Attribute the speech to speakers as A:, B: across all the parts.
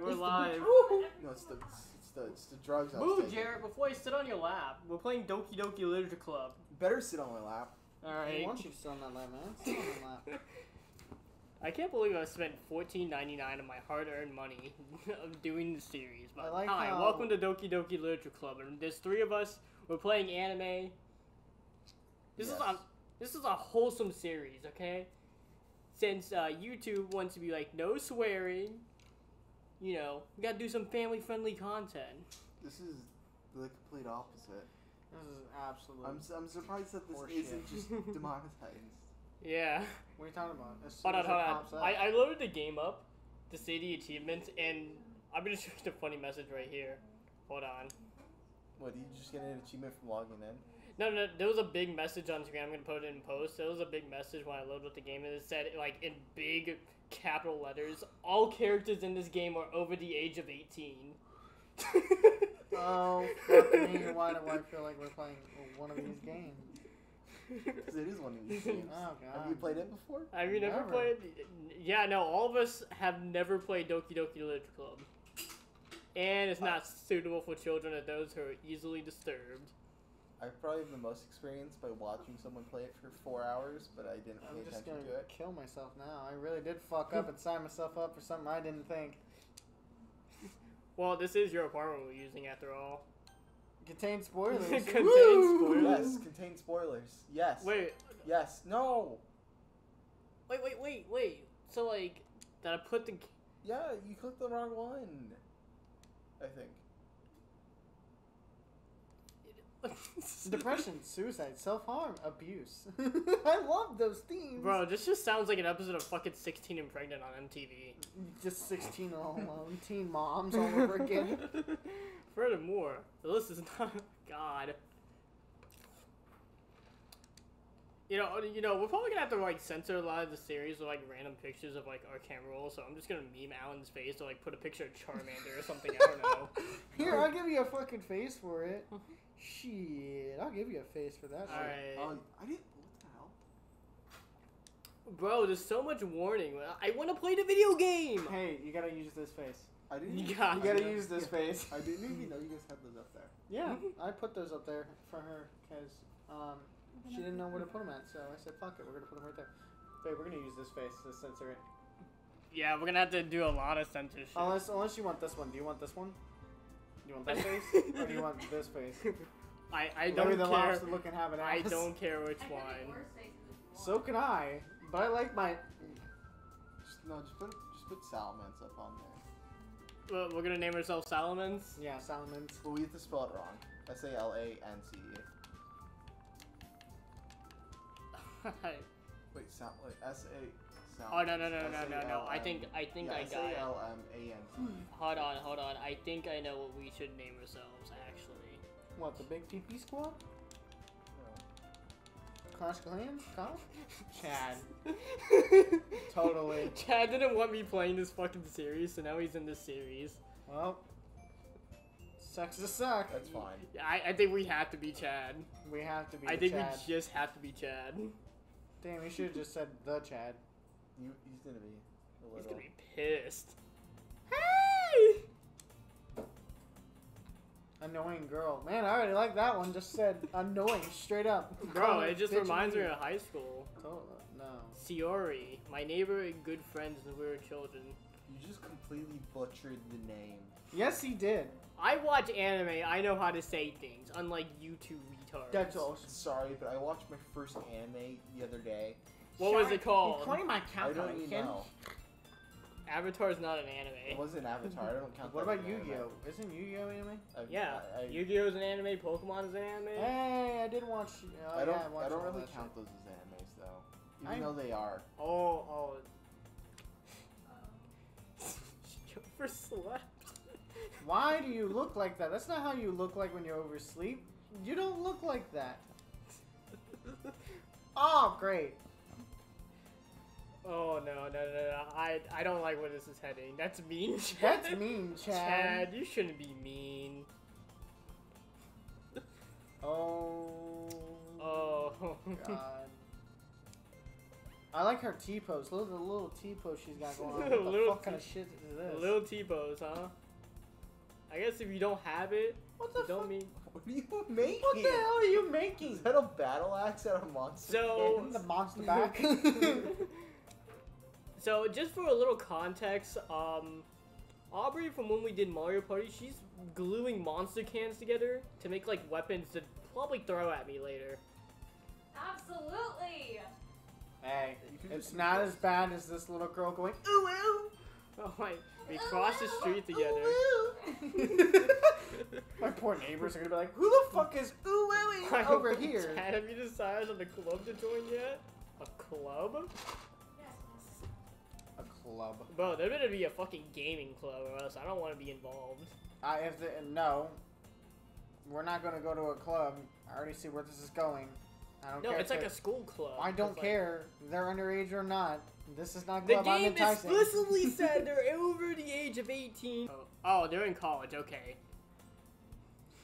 A: Alright, we're
B: It's the
A: live.
C: No, it's the it's the it's the drugs. I was
A: Move, Jared, before I sit on your lap. We're playing Doki Doki Literature Club.
C: Better sit on my lap. All right.
B: I
A: Alright.
B: want you to sit on that lap, man. Sit on that lap.
A: I can't believe I spent fourteen ninety nine of my hard earned money of doing the series. But
B: I like
A: hi,
B: how-
A: welcome to Doki Doki Literature Club, and there's three of us. We're playing anime. This is a this is a wholesome series, okay? Since uh, YouTube wants to be like no swearing, you know, we gotta do some family friendly content.
C: This is the complete opposite.
B: This is absolute.
C: I'm s- I'm surprised that this
B: Horseshit.
C: isn't just demonetized.
A: Yeah.
B: What are you talking about? As soon
A: Hold on,
B: as it
A: hold on.
B: up.
A: I, I loaded the game up to see the achievements, and I'm gonna show you the funny message right here. Hold on.
C: What? Did you just get an achievement from logging in?
A: No, no, there was a big message on screen. I'm gonna put it in post. There was a big message when I loaded up the game, and it said, like, in big capital letters, all characters in this game are over the age of 18.
B: Oh, fuck me. Why do I feel like we're playing one of these games?
C: Because it is one of these games.
B: Oh, God.
C: Have you played it before?
A: Have you never
B: Never.
A: played? Yeah, no, all of us have never played Doki Doki Literature Club. And it's uh, not suitable for children or those who are easily disturbed.
C: I probably have the most experience by watching someone play it for four hours, but I didn't
B: I'm
C: pay
B: just
C: attention
B: gonna
C: to it.
B: kill myself now. I really did fuck up and sign myself up for something I didn't think.
A: Well, this is your apartment we're using after all.
B: Contains spoilers.
A: Contains
B: Woo!
A: spoilers.
C: Yes, contain spoilers. Yes.
A: Wait,
C: Yes. No.
A: wait, wait, wait, wait. So, like, did I put the.
C: Yeah, you clicked the wrong one. I think.
B: Depression, suicide, self harm, abuse. I love those themes.
A: Bro, this just sounds like an episode of fucking 16 and Pregnant on MTV.
B: Just 16 all alone, teen moms all over again.
A: Furthermore, the list is not. God. You know, uh, you know, we're probably gonna have to like censor a lot of the series with like random pictures of like our camera roll. So I'm just gonna meme Alan's face or like put a picture of Charmander or something. I don't know.
B: Here, I'll give you a fucking face for it. Shit, I'll give you a face for that.
A: All
B: shit.
A: right.
C: Oh, I didn't. What the hell?
A: Bro, there's so much warning. I want to play the video game.
B: Hey, you gotta use this face.
C: I didn't.
A: You
C: even-
A: got-
B: You
C: I
B: gotta use this face.
C: I didn't even know you guys had those up there.
B: Yeah, I put those up there for her because um, she didn't know where to put them at. So I said, "Fuck it, we're gonna put them right there." Babe, we're gonna use this face to censor it.
A: Yeah, we're gonna have to do a lot of censorship.
B: Unless, unless you want this one. Do you want this one? Do you want that face, or do you want this face?
A: I I don't
B: the
A: care.
B: lobster looking have an
A: I don't care which one.
D: could be worse faces before.
B: So can I, but I like my.
C: Just no, just put just put Salamence up on there.
A: Well, We're gonna name ourselves Salamence.
B: Yeah, Salamence.
C: But we have to spell it wrong. S A L A N C E. Wait, Sal wait, S A. Sal-
A: oh no no no no no no no! I
C: S-A-L-M.
A: think I think I got it.
C: Hmm.
A: Hold on hold on. I think I know what we should name ourselves actually.
B: What the big PP squad? Clash Clans? Call? Chad. Totally.
A: Chad didn't want me playing this fucking series, so now he's in this series.
B: Well, sucks to suck.
C: That's fine.
A: I, I think we have to be Chad.
B: We have to be.
A: I
B: the
A: think
B: Chad.
A: we just have to be Chad.
B: Damn, you should have just said the Chad.
C: You, he's gonna be a
A: He's gonna be pissed. Hey!
B: Annoying girl. Man, I already like that one. Just said annoying straight up.
A: Bro,
B: Call
A: it just reminds me of high school.
B: Totally. No.
A: Siori, my neighbor and good friends when we were children.
C: You just completely butchered the name.
B: Yes, he did.
A: I watch anime, I know how to say things, unlike you two retards.
B: That's all.
C: Sorry, but I watched my first anime the other day.
A: What was it called?
B: According to my
C: I don't even know.
A: Avatar is not an anime.
C: It wasn't Avatar. I don't count.
B: What about
C: as an anime.
B: Yu-Gi-Oh? Isn't Yu-Gi-Oh anime?
C: I-
A: Yeah,
C: I, I,
A: Yu-Gi-Oh is an anime, Pokemon is an anime.
B: Hey, I did watch. Oh,
C: I don't.
B: yeah, I, watched
C: I don't really count
B: shit.
C: those as animes though, even
B: I-
C: though they are.
A: Oh, oh. Overslept.
B: Why do you look like that? That's not how you look like when you're oversleep. You don't look like that. Oh, great.
A: Oh no no no no! I I don't like where this is heading. That's mean. Chad.
B: That's mean, Chad.
A: Chad, you shouldn't be mean.
B: Oh.
A: Oh.
B: God. I like her T pose. Look at the little T pose she's got going on. What the
A: Little
B: fuck kind of
A: T-
B: shit is this?
A: Little T-pose, huh? I guess if you don't have it,
B: what the
A: you don't
B: fuck?
A: mean.
C: What are you making?
B: What the hell are you making?
C: Is that a battle axe at a monster?
A: So-
C: Can?
B: the monster back.
A: So just for a little context, um, Aubrey from when we did Mario Party, she's gluing monster cans together to make like weapons to probably throw at me later.
D: Absolutely.
B: hey, it's not as bad as this little girl going ooh ooh.
A: Oh my, we crossed the street together.
B: My poor neighbors are gonna be like, who the fuck is ooh ooh
A: I
B: over here?
A: Chad, have you decided on the club to join yet? A club?
B: Club.
A: Bro, there better be a fucking gaming club or else I don't want to be involved.
B: I if the, no, we're not gonna go to a club. I already see where this is going. I don't
A: No,
B: care.
A: it's like a school club.
B: I don't
A: It's like-
B: care. They're underage or not. This is not
A: The
B: club. I'm
A: game explicitly said they're over the age of 18. Oh, oh, they're in college, okay.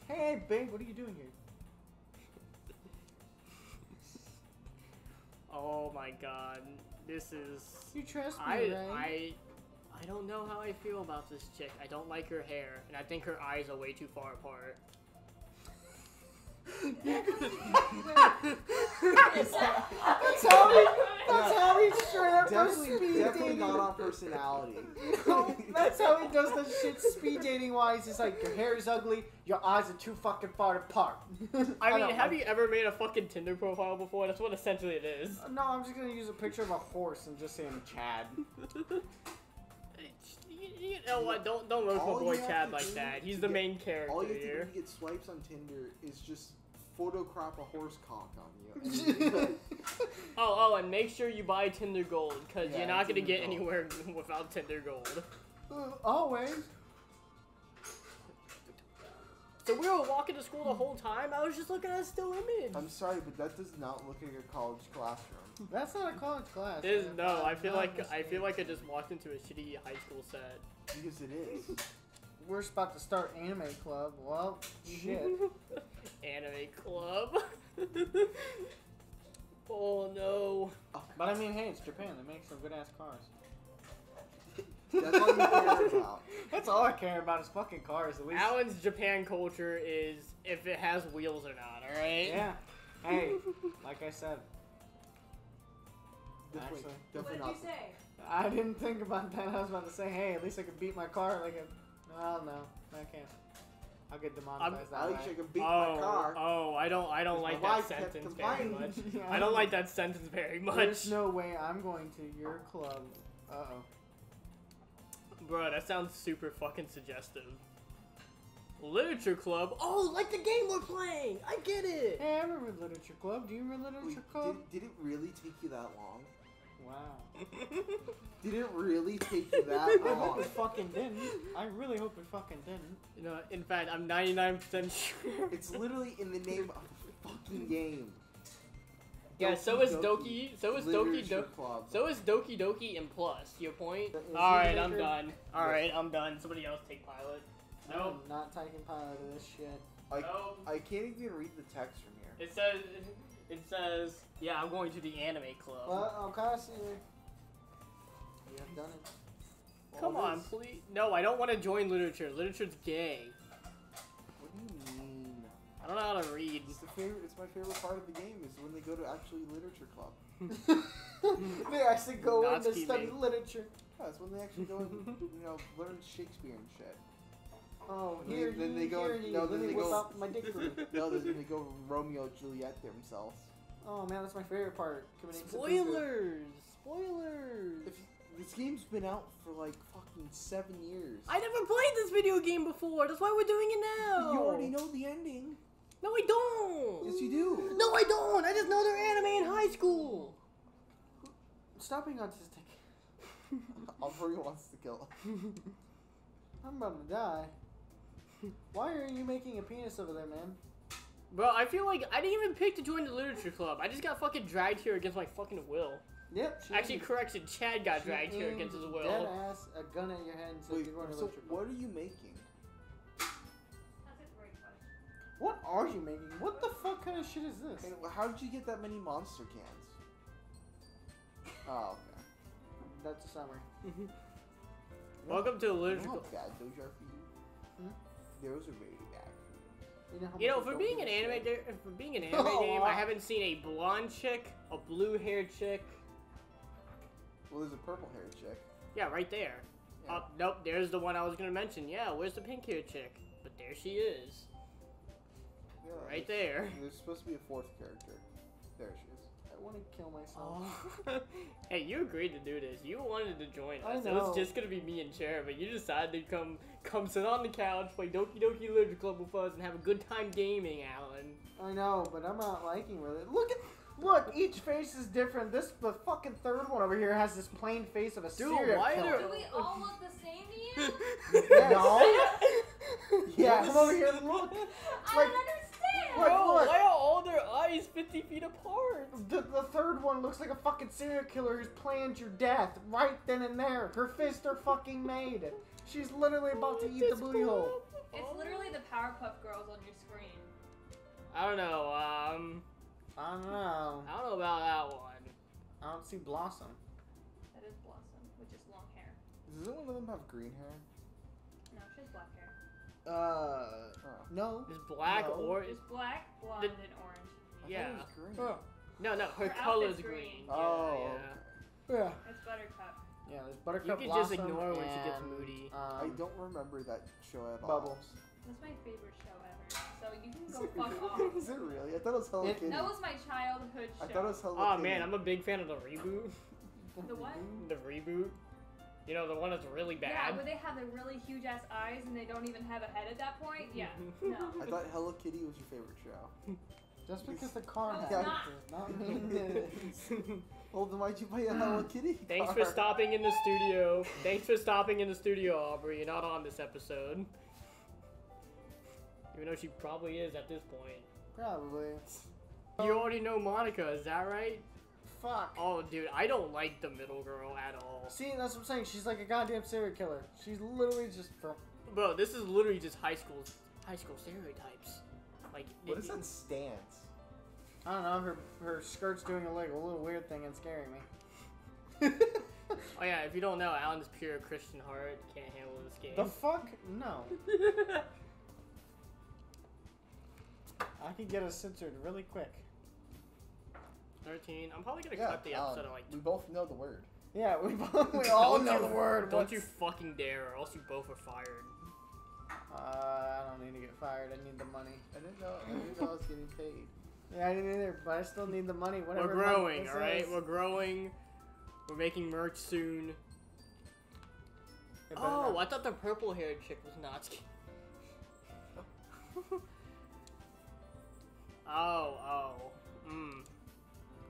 B: Hey, babe, what are you doing here?
A: Oh my god. This is.
B: You trust me,
A: I,
B: right?
A: I, I don't know how I feel about this chick. I don't like her hair, and I think her eyes are way too far apart.
B: That's how we. That's
C: Yeah.
B: how we straight up
C: Definitely,
B: speed
C: definitely
B: dating.
C: not our personality.
B: No, that's how he does the shit speed dating wise. It's like your hair is ugly, your eyes are too fucking far apart.
A: I mean, have
B: like-
A: you ever made a fucking Tinder profile before? That's what essentially it is.
B: Uh, no, I'm just gonna use a picture of a horse and just say I'm Chad.
A: You, you know what? Don't don't roast my
C: All
A: boy Chad like
C: do
A: that. He's the
C: get-
A: main character
C: All you have to do to get swipes on Tinder is just photocrop a horse cock on you. and you're good.
A: Oh, oh, and make sure you buy Tinder Gold because
C: Yeah,
A: you're not gonna get
C: Gold.
A: anywhere without Tinder Gold.
B: Uh, Always.
A: So we were walking to school the whole time. I was just looking at a still image.
C: I'm sorry, but that does not look like a college classroom.
B: That's not a college class.
A: There's
B: man.
A: no. I feel like I feel like I just walked into a shitty high school set.
C: Because it is.
B: we're about to start anime club. Well, shit.
A: Anime club. oh no.
B: Oh, but I mean, hey, it's Japan. They make some good ass cars.
C: That's all you care about.
B: That's all I care about is fucking cars. At least.
A: Alan's Japan culture is if it has wheels or not. All right.
B: Yeah. Hey, like I said,
C: Definitely,
B: Actually.
D: What did you say?
B: I didn't think about that. I was about to say, hey, at least I could beat my car like a. Well, no, I can't. I'll get demonetized
C: I
B: that
C: wish I
B: way.
C: could beat
A: oh,
C: my car.
A: oh, I don't, I don't
C: 'cause
A: like that sentence very
C: complaining.
A: much.
B: Yeah,
A: I don't like that sentence very much.
B: There's no way I'm going to your club. Uh oh.
A: Bro, that sounds super fucking suggestive. Literature club? Oh, like the game we're playing! I get it!
B: Hey, I remember literature club. Do you remember
C: Wait,
B: literature club?
C: did, did it really take you that long?
B: Wow.
C: Did it really take you that
B: I hope
C: long?
B: it fucking didn't. I really hope it fucking didn't.
A: you know, in fact, I'm 99% sure.
C: It's literally in the name of the fucking game.
A: yeah, so is Doki, so is Doki
C: Literature
A: Doki.
C: Club.
A: So is Doki Doki and Plus. Your point?
B: Is
A: Alright, I'm done. Alright, I'm done. Somebody else take pilot. Nope.
B: I'm not taking pilot of this shit.
C: I,
A: Nope.
C: I can't even read the text from here.
A: It says, it says, yeah, I'm going to the anime club.
B: Well, Okasi, oh, you have done it.
A: Come on,
C: this-
A: please. No, I don't want to join literature. Literature's gay.
C: What do you mean?
A: I don't know how to read.
C: It's the favorite. It's my favorite part of the game is when they go to actually literature club.
B: they actually go in to study literature.
C: Yeah, it's when they actually go and you know learn Shakespeare and shit.
B: Oh,
C: Then-
B: here
C: then
B: ye,
C: they go-
B: here ye,
C: no,
B: let
C: then
B: me
C: they
B: whip
C: go-
B: out my dick for you.
C: No, then they go Romeo and Juliet themselves.
B: Oh man, that's my favorite part. Committing seppuku.
A: Spoilers! Spoilers!
C: If this game's been out for like fucking seven years.
A: I never played this video game before. That's why we're doing it now.
C: You already know the ending.
A: No, I don't.
C: Yes, you do.
A: No, I don't. I just know they're anime in high school.
B: Stop being autistic.
C: Alfred wants to kill.
B: I'm about to die. Why are you making a penis over there, man?
A: Bro, I feel like I didn't even pick to join the literature club. I just got fucking dragged here against my fucking will.
B: Yep. She
A: Actually,
B: aimed-
A: correction, Chad got dragged here against his
B: Dead
A: will.
B: ass, a gun at your head and said
C: Wait,
B: you're going to
C: so
B: literature club.
C: what are you making?
D: That's a great question.
B: What are you making? What the fuck kind of shit is this?
C: And how did you get that many monster cans? Oh, okay.
B: That's a summary.
A: Welcome to
C: You know how
A: Lyrical.
C: bad those are for you?
B: Hmm?
C: Those are really bad for you.
B: You know,
A: You know, for being an
B: a
A: anime,
B: shit?
A: de- for being an anime oh, game, I haven't seen a blonde chick, a blue-haired chick.
C: Well, there's a purple haired chick.
A: Yeah, right there.
C: Yeah.
A: Oh, nope, there's the one I was gonna mention. Yeah, where's the pink-haired chick? But there she is,
C: Yeah,
A: right
C: there's-
A: there.
C: There's supposed to be a fourth character. There she is.
B: I want to kill myself.
A: Oh. hey, you agreed to do this. You wanted to join
B: I
A: us. It was just gonna be me and Chair, but you decided to come come sit on the couch, play Doki Doki Literature Club with us, and have a good time gaming, Alan.
B: I know, but I'm not liking with it. Look at, look, each face is different. This the fucking third one over here has this plain face of a
A: Dude,
B: serial
A: why
B: killer.
A: there-
D: Do we all look the same to you?
B: Yes.
C: No.
B: Yeah, come over here and look.
D: I
B: like-
D: don't understand.
B: Look,
A: Bro,
B: look.
A: why are all their eyes 50 feet apart?
B: The, the third one looks like a fucking serial killer who's planned your death right then and there. Her fists are fucking made. She's literally about to eat the booty hole.
D: It's literally the Powerpuff Girls on your screen.
A: I don't know. Um,
B: I don't know.
A: I don't know about that one.
B: I don't see Blossom.
D: That is Blossom, which is long hair.
C: Does one of them have green hair?
D: No, she has black hair.
B: Uh,
C: Oh.
B: no.
A: Is black
B: No.
A: or is
D: black, blonde, and orange.
C: I
A: Yeah.
C: it was green.
B: Oh.
A: no no her,
D: Her
A: color's green.
D: green.
C: Oh,
A: yeah,
C: okay.
B: Yeah.
D: It's Buttercup.
B: Yeah, there's Buttercup
A: You can just
B: Blossom
A: ignore when she gets
B: and,
A: moody.
C: I
B: Um,
C: don't remember that show at all.
B: Bubbles.
D: That's my favorite show ever. So you can go fuck off.
C: Is it really? I thought it was Hello
B: It-
C: Kitty.
D: That was my childhood show.
C: I thought it was Hello Kitty.
A: Oh
C: Kitty.
A: man, I'm a big fan of the reboot.
D: The what?
A: The reboot. You know the one that's really bad.
D: Yeah, where they have the really huge ass eyes and they don't even have a head at that point. Yeah. No.
C: I thought Hello Kitty was your favorite show.
B: Just because the car
D: No,
B: has
D: it's
B: it
D: not.
B: does not mean that.
C: Well, then why'd you buy a Hello Kitty? car?
A: Thanks for stopping in the studio. Thanks for stopping in the studio, Aubrey. You're not on this episode. Even though she probably is at this point.
B: Probably.
A: You already know Monika, is that right?
B: Fuck.
A: Oh, dude, I don't like the middle girl at all.
B: See, that's what I'm saying. She's like a goddamn serial killer. She's literally just from.
A: Bro, this is literally just high school, high school stereotypes. Like,
C: What
A: it-
C: is that stance?
B: I don't know. Her her skirt's doing a like a little weird thing and scaring me.
A: Oh yeah, if you don't know, Alan's pure Christian heart can't handle this game.
B: the fuck? No. I could get us censored really quick.
A: Thirteen. I'm probably gonna
C: Yeah,
A: cut the
C: um,
A: episode at like.
C: we both know the word.
B: Yeah, we, both- we all know
A: you-
B: the word.
A: Don't
B: What's-
A: you fucking dare, or else you both are fired.
B: Uh, I don't need to get fired. I need the money.
C: I didn't know. I didn't know I was getting paid.
B: Yeah, I didn't either, but I still need the money. Whatever.
A: We're
B: money
A: growing,
B: this
A: alright?
B: is.
A: We're growing. We're making merch soon. Oh,
B: not-
A: I thought the purple haired chick was Natsuki. oh, oh. Mm.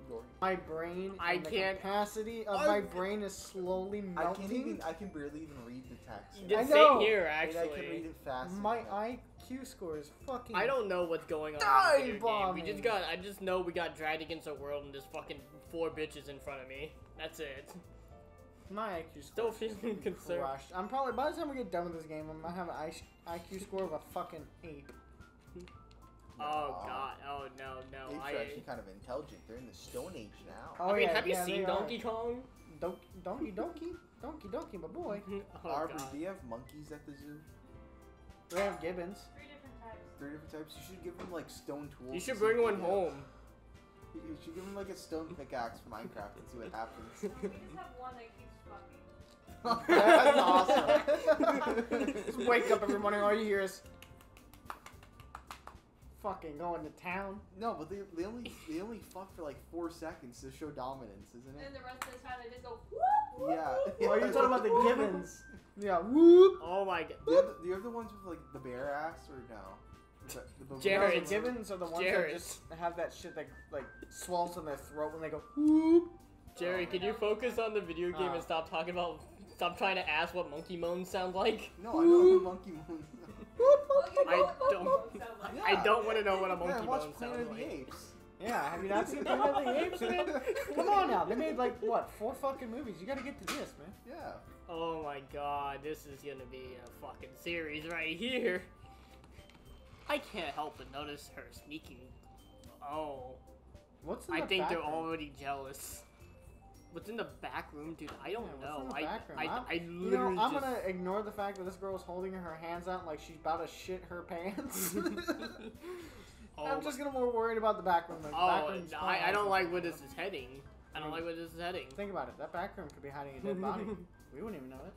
C: Gordon.
B: My brain.
A: I
B: the
A: can't-
B: Capacity of
C: I-
B: my brain is slowly
C: I
B: melting.
C: can't even. I can barely even read the text.
A: The
B: I
A: same
B: know.
A: here,
C: And I can read it fast.
B: My IQ score is fucking.
A: I don't know what's going on
B: Die
A: in the game. We just got. I just know we got dragged against the world and there's fucking four bitches in front of me. That's it.
B: My IQ
A: Still
B: score. is
A: feeling concerned.
B: crushed. I'm probably by the time we get done with this game, I'm gonna have an IQ score of a fucking eight.
A: Oh god. Oh no no.
C: Apes
A: I.
C: are actually kind of intelligent. They're in the Stone Age now.
B: Oh
A: I mean,
B: yeah,
A: have you
B: yeah,
A: seen
B: they are.
A: Donkey Kong?
B: Don- Donkey Donkey Donkey Donkey, my boy.
A: oh,
C: Aubrey,
A: God.
C: do you have monkeys at the zoo?
B: We have gibbons.
D: Three different types.
C: Three different types. You should give them like stone tools.
A: You should bring one
C: they-
A: home.
C: You you should give them like a stone pickaxe for Minecraft and see what happens.
D: We just have one that keeps fucking.
B: That's awesome. Just wake up every morning, all you hear is fucking going to town.
C: No, but they, they only they only fuck for like four seconds to show dominance, isn't
D: And
C: it?
D: then the rest of the time they just go whoop. whoop,
C: Yeah.
D: whoop.
B: Oh, you're talking about the gibbons. Yeah, whoop.
A: Oh my god.
C: Do you, have the, do you have the ones with like the bare ass or no? The, the
A: Jared,
B: the gibbons are the ones
A: Jared.
B: that just have that shit that like swells in their throat when they go whoop.
A: Jerry, can you focus on the video game
B: Ah.
A: and stop talking about. Stop trying to ask what monkey moans sound like?
C: No, I know what monkey moons.
D: You
A: I don't-
D: Pokemon.
A: I don't want to know what a
C: Yeah,
A: monkey
C: watch
A: moan
C: Planet
A: sounds
C: of the
A: like.
C: Apes.
B: Yeah, have you not seen Planet of the Apes, man? Come on now, they made like what four fucking movies. You gotta get to this, man.
C: Yeah.
A: Oh my god, this is gonna be a fucking series right here. I can't help but notice her sneaking. Oh,
B: What's in
A: I
B: the
A: think they're already jealous. What's in the back room, dude? I don't
B: Yeah, what's in
A: know.
B: the
A: I,
B: back room?
A: I,
B: I'm-
A: I,
B: You know, I'm
A: just.
B: gonna ignore the fact that this girl's holding her hands out like she's about to shit her pants.
A: Oh,
B: I'm just gonna more worried about the back room. The back
A: oh,
B: room's
A: no. I, I don't like where this is heading. I don't mm. like where this is heading.
B: Think about it. That back room could be hiding a dead body. we wouldn't even know it.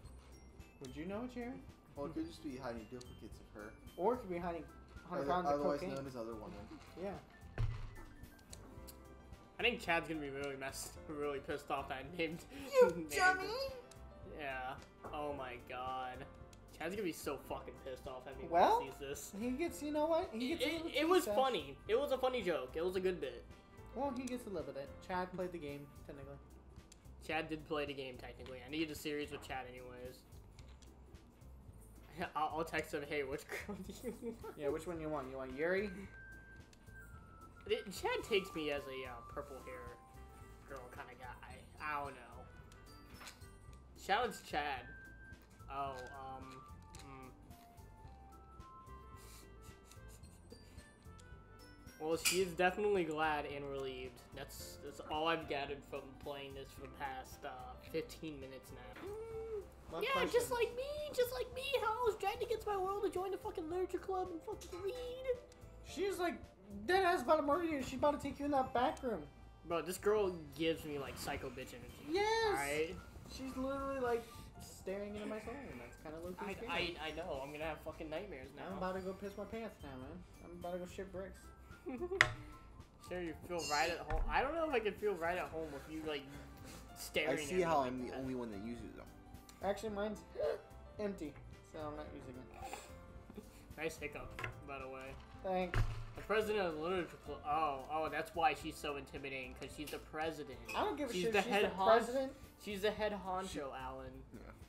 B: Would you know it, Jerry?
C: Well, it could just be hiding duplicates of her.
B: Or it could be hiding 100
C: Other-
B: pounds of
C: otherwise
B: cocaine.
C: known as Other Woman.
B: Yeah.
A: I think Chad's gonna be really messed, really pissed off that I named.
B: You
A: named
B: dummy!
A: Yeah. Oh my god. Chad's gonna be so fucking pissed off at me
B: Well,
A: he sees this.
B: He gets, you know what? He
A: It,
B: gets.
A: it, it was funny. It was a funny joke. It was a good bit.
B: Well, he gets to live with it. Chad played the game technically.
A: Chad did play the game technically. I needed a series with Chad anyways. I'll, I'll text him. Hey, which girl do you want?
B: Yeah, which one you want? You want Yuri?
A: It- Chad takes me as a uh, purple hair girl kind of guy. I don't know. Shout out to Chad. Oh, um. mm. Well, she is definitely glad and relieved. That's that's all I've gathered from playing this for the past uh, 15 minutes now.
B: One
A: yeah,
B: question.
A: just like me, just like me. How I was dragged against my world to join the fucking literature club and fucking read.
B: She's like dead ass about to murder you. She's about to take you in that back room.
A: Bro, this girl gives me like psycho bitch energy.
B: Yes.
A: Alright?
B: She's literally like staring into my soul, and that's kind of low
A: I, I, I know, I'm gonna have fucking nightmares now.
B: I'm about to go piss my pants now, man. I'm about to go shit bricks.
A: sure, you feel right at home. I don't know if I can feel right at home with you like staring
C: I see
A: me
C: how I'm the
A: that.
C: only one that uses them.
B: Actually, mine's empty, so I'm not using it.
A: Nice hiccup, by the way.
B: Thanks.
A: The president of the literature club. Oh, oh, that's why she's so intimidating, because she's the president.
B: I don't give a
A: She's
B: shit.
A: the
B: she's
A: head
B: the
A: honch-
B: president.
A: She's the head honcho, Alan.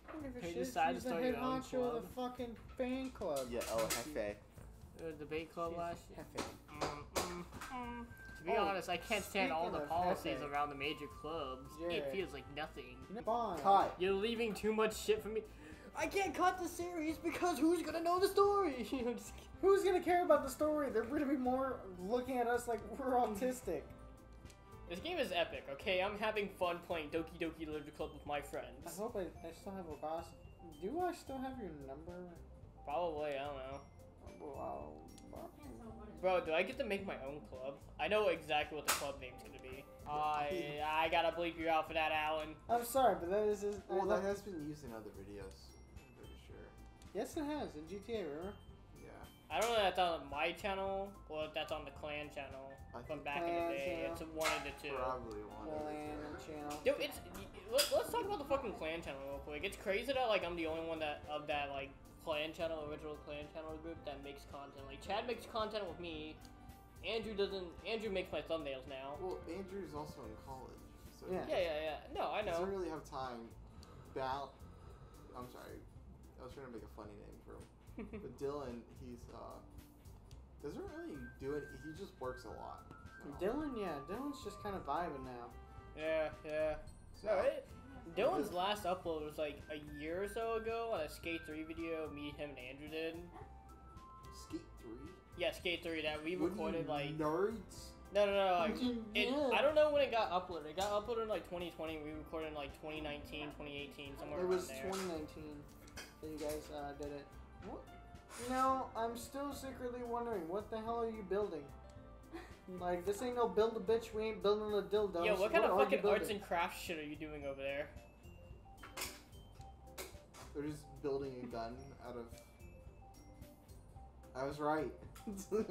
B: I don't give a
A: Hey,
B: shit.
A: to
B: She's the head
A: your own
B: honcho of the fucking fan club.
C: Yeah, oh, Hefe.
A: Uh, debate club
B: She's
A: last year.
B: Hefe.
A: Mm, mm, mm. To be
B: Oh,
A: honest, I can't stand all the policies
B: Hefe.
A: around the major clubs. It feels like nothing.
B: You know, Bond.
C: Cut.
A: You're leaving too much shit for me. I can't cut the series because who's gonna know the story? I'm just kidding.
B: Who's gonna care about the story? They're gonna be more looking at us like we're hmm. autistic.
A: This game is epic, okay? I'm having fun playing Doki Doki Literature Club with my friends.
B: I hope I, I still have a boss. Do I still have your number?
A: Probably, I don't know.
B: Wow.
A: Bro, do I get to make my own club? I know exactly what the club name's gonna be. I I gotta bleep you out for that, Alan.
B: I'm sorry, but that is. is
C: Well, that has been used in other videos. I'm pretty sure.
B: yes, it has in GTA. Remember?
C: Yeah.
A: I don't know if that's on my channel or if that's on the clan channel
C: I
A: from
C: think
A: back in the day.
B: channel.
A: It's one of the two.
C: probably one of the
B: Clan
C: two.
B: channel.
A: Yo, it's let, let's talk about the fucking clan channel real quick. It's crazy that like I'm the only one that of that like clan channel, original clan channel group that makes content. Like Chad makes content with me. Andrew doesn't. Andrew makes my thumbnails now.
C: Well, Andrew's also in college, so
B: Yeah.
A: Yeah, yeah, yeah. No, I
C: he
A: know.
C: doesn't really have time. Bal, I'm sorry, I was trying to make a funny name for him. But Dylan, he's uh, doesn't really do it. He just works a lot. so-
B: Dylan, yeah, Dylan's just kind of vibing now.
A: yeah, yeah.
C: so-
A: No, it, Dylan's last upload was like a year or so ago on a Skate 3 video me, him, and Andrew did.
C: Skate three.
A: Yeah, Skate 3 that we
C: What
A: recorded
C: you,
A: like.
C: nerds.
A: No, no, no. Like, It, I don't know when it got uploaded. It got uploaded in like 2020. We recorded in like 2019, 2018, somewhere
B: It was
A: there.
B: 2019 that you guys uh, did it. What? You know, I'm still secretly wondering what the hell are you building? Like this ain't no build a bitch. We ain't building a dildo.
A: Yo, what kind of fucking arts and crafts shit are you doing over there?
C: They're just building a gun out of. I was right.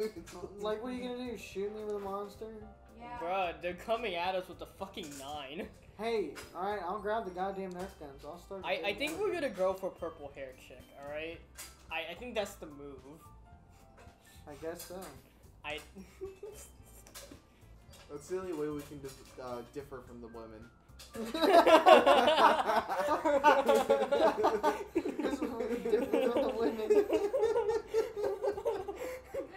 B: Like, what are you gonna do? Shoot me with a monster?
D: Yeah.
A: Bruh, they're coming at us with the fucking nine.
B: Hey, all right, I'll grab the goddamn Nerf guns. I'll start.
A: I, I think we're gonna go for purple hair chick, alright? I, I think that's the move.
B: I guess so.
A: I.
C: That's the only way we can dif- uh, differ from the women.
B: Because we're different from the women.
D: You guys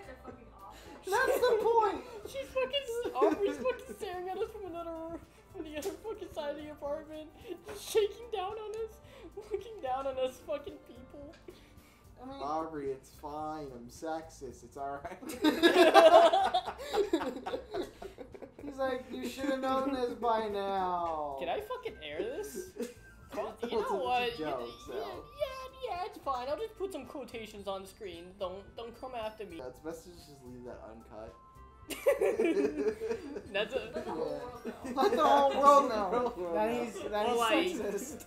D: are fucking awful.
B: That's the point.
A: She's fucking. Aubrey's fucking staring at us from another from the other fucking side of the apartment, just shaking down on us, looking down on us fucking people.
B: I mean,
C: Aubrey, it's fine. I'm sexist. It's alright.
B: he's like, you should have known this by now.
A: Can I fucking air this? Well, you know what?
C: Joke,
A: yeah,
C: so.
A: yeah, yeah, it's fine. I'll just put some quotations on the screen. Don't don't come after me.
C: That's best to just leave that uncut.
A: That's
D: Let the whole world know.
B: Let the whole world know that he's that
A: Well,
B: he's
A: like-
B: sexist.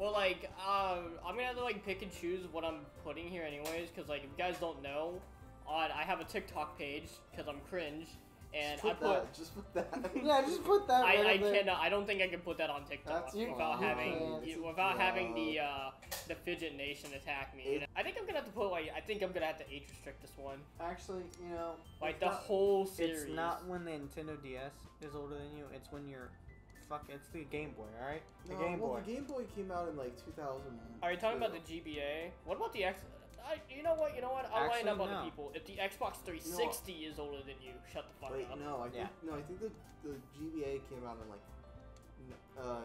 A: Well, like, um, I'm gonna have to like pick and choose what I'm putting here, anyways, because like, if you guys don't know, on I have a TikTok page because I'm cringe, and
C: just
A: I
C: put
A: put.
C: that. Just put that.
B: Yeah, just put that.
A: I, I
B: right
A: cannot. I don't think I can put that on TikTok without having
B: You
A: without having the uh, the fidget nation attack me. Know? I think I'm gonna have to put like I think I'm gonna have to age restrict this one,
B: Actually, you know,
A: like the
B: not-
A: whole series.
E: It's not when the Nintendo DS is older than you. It's when you're, fuck. It's the Game Boy, all right? The
C: No,
E: Game
C: well,
E: Boy.
C: the Game Boy came out in like 2000.
A: Are you talking about the GBA? What about the X? I, you know what? You know what? I'll line
E: Actually,
A: up other
E: no.
A: people. If the Xbox 360 is older than you, shut the fuck
C: Wait,
A: up.
C: no, I think
E: Yeah.
C: no, I think the the GBA came out in like, uh,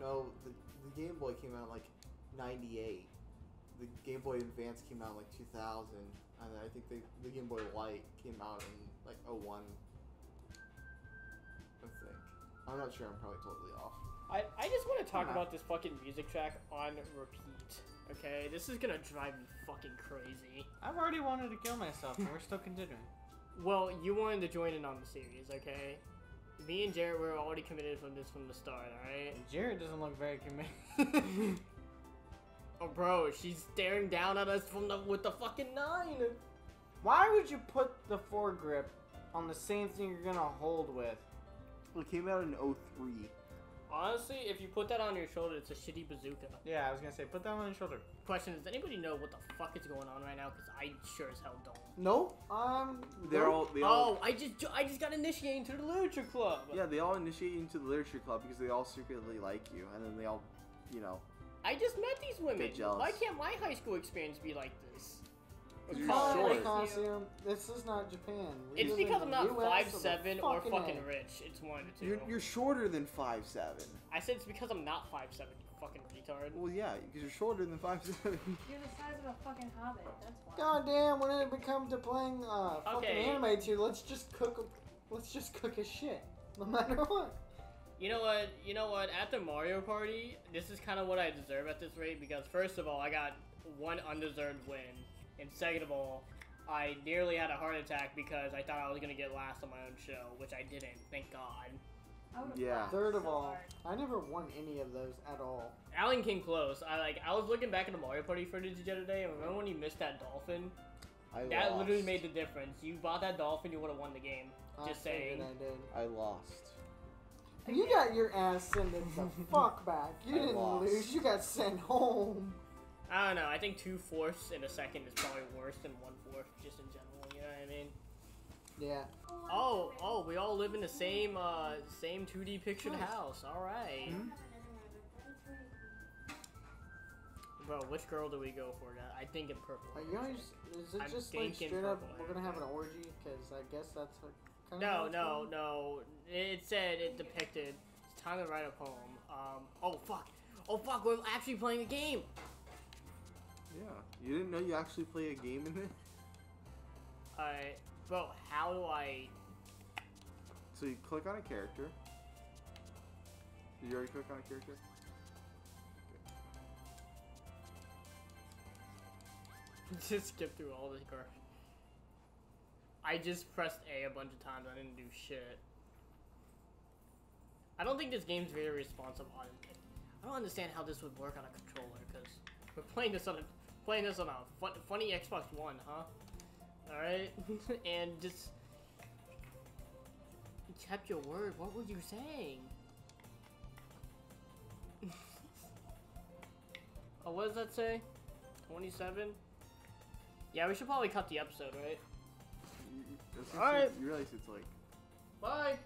C: no, the the Game Boy came out in like '98. The Game Boy Advance came out in like 2000, and I think the the Game Boy Light came out in like 01. I think. I'm not sure. I'm probably totally off.
A: I, I just want to talk
C: Nah.
A: about this fucking music track on repeat. Okay, this is gonna drive me fucking crazy.
E: I've already wanted to kill myself, and we're still continuing.
A: Well, you wanted to join in on the series, okay? Me and Jared were already committed from this from the start, alright?
E: Jared doesn't look very committed.
A: Oh, bro, she's staring down at us from the with the fucking nine.
E: Why would you put the foregrip on the same thing you're gonna hold with?
C: It came out in 03.
A: Honestly, if you put that on your shoulder, it's a shitty bazooka.
E: Yeah, I was gonna say, put that on your shoulder.
A: Question: Does anybody know what the fuck is going on right now? Because I sure as hell don't.
B: No. Um.
C: They're
B: nope.
C: all they
A: Oh,
C: all
A: I just I just got initiated into the literature club.
C: yeah they all initiate you into the literature club because they all secretly like you, and then they all, you know.
A: I just met these women.
C: Get jealous.
A: Why can't my high school experience be like this?
C: You're
B: Fine,
C: short.
B: costume. This is not Japan. We
A: It's because I'm not
B: US
A: five seven or fucking
B: A.
A: rich. It's one of the 2
C: You're, you're shorter than five seven.
A: I said it's because I'm not five seven. You fucking retard.
C: Well, yeah, because you're shorter than five seven.
D: You're the size of a fucking hobbit. That's why.
B: God damn! When it become to playing uh fucking
A: Okay.
B: anime too, let's just cook. Let's just cook his shit, no matter what.
A: You know what? You know what? At the Mario Party, this is kind of what I deserve at this rate because first of all, I got one undeserved win, and second of all, I nearly had a heart attack because I thought I was gonna get last on my own show, which I didn't. Thank God.
C: Yeah.
B: Third of
D: so
B: all,
D: hard.
B: I never won any of those at all.
A: Alan came close. I like. I was looking back at the Mario Party footage the other day, and remember when you missed that dolphin?
C: I
A: That
C: lost.
A: literally made the difference. You bought that dolphin, you would have won the game.
B: I
A: Just
B: figured
A: saying.
B: I did.
C: I lost.
B: And you got your ass sent the fuck back. You
C: I
B: didn't
C: lost.
B: lose. You got sent home.
A: I don't know. I think two fourths in a second is probably worse than one fourth, just in general. You know what I mean?
B: Yeah.
A: Oh, oh, we all live in the same, uh, same 2D pictured house. All right. Bro, which girl do we go for? Now? I think in purple.
B: Are you guys? Is it
A: I'm
B: just like straight up? We're gonna have an orgy because I guess that's what. Kind
A: No,
B: of
A: no, no. It said it depicted. It's time to write a poem. Um. Oh fuck. Oh fuck. We're actually playing a game.
C: Yeah. You didn't know you actually play a game in it?
A: Alright. Bro, how do I?
C: So you click on a character. Did you already click on a character?
A: just skip through all this garbage. I just pressed A a bunch of times. I didn't do shit. I don't think this game's very responsive on it. I don't understand how this would work on a controller because we're playing this on a playing this on um, a fun, funny Xbox One, huh? All right, and just you kept your word. What were you saying? oh, what does that say? Twenty-seven. Yeah, we should probably cut the episode, right? Alright.
C: you realize it's like
A: Bye.